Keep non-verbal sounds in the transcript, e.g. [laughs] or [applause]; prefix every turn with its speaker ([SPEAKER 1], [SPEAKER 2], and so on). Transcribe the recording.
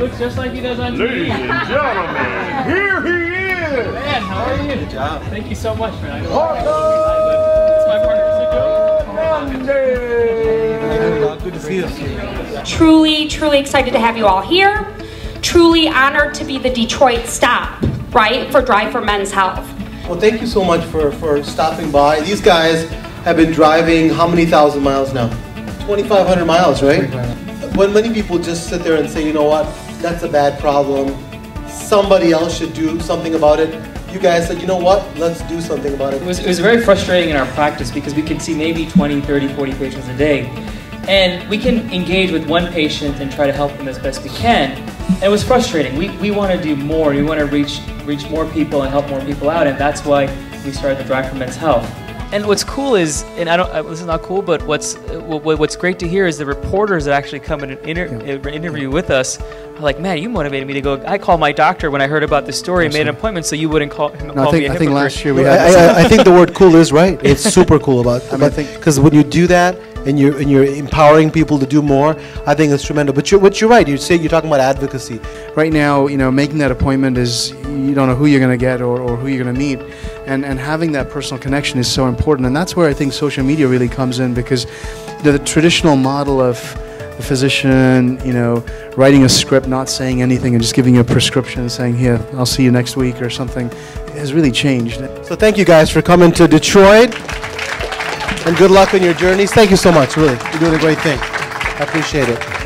[SPEAKER 1] looks just like he does on TV.
[SPEAKER 2] Ladies
[SPEAKER 1] TV.
[SPEAKER 2] and gentlemen, here he is.
[SPEAKER 1] Man, how are you? Good
[SPEAKER 3] job.
[SPEAKER 1] Thank you so much, man. I know
[SPEAKER 2] Marco
[SPEAKER 1] it's my partner.
[SPEAKER 2] Monday.
[SPEAKER 3] Good to see you.
[SPEAKER 4] Truly, truly excited to have you all here. Truly honored to be the Detroit stop, right, for Drive for Men's Health.
[SPEAKER 3] Well, thank you so much for, for stopping by. These guys have been driving how many thousand miles now? 2,500 miles, right? When many people just sit there and say, you know what, that's a bad problem, somebody else should do something about it, you guys said, you know what, let's do something about it.
[SPEAKER 1] It was, it was very frustrating in our practice because we could see maybe 20, 30, 40 patients a day. And we can engage with one patient and try to help them as best we can. And it was frustrating. We, we want to do more. We want to reach, reach more people and help more people out. And that's why we started the Drive for Men's Health. And what's cool is, and I don't, uh, this is not cool, but what's uh, what, what's great to hear is the reporters that actually come in and inter- uh, interview with us are like, man, you motivated me to go. I called my doctor when I heard about this story and made an appointment so you wouldn't call, call
[SPEAKER 5] No, I
[SPEAKER 1] me
[SPEAKER 5] think
[SPEAKER 1] a
[SPEAKER 5] I think last year we had.
[SPEAKER 3] I, I think the word cool is right. [laughs] It's super cool about
[SPEAKER 5] I mean, I think-
[SPEAKER 3] because when you do that and you're and you're empowering people to do more, I think it's tremendous. But you're, but you're right. You say you're talking about advocacy.
[SPEAKER 5] right now, you know, making that appointment is you don't know who you're going to get or, or who you're going to meet, and and having that personal connection is so important, and that's where I think social media really comes in because the, the traditional model of the physician, you know, writing a script, not saying anything, and just giving you a prescription, and saying, "Here, I'll see you next week" or something, has really changed.
[SPEAKER 3] So thank you guys for coming to Detroit, and good luck on your journeys. Thank you so much. Really, you're doing a great thing. I appreciate it.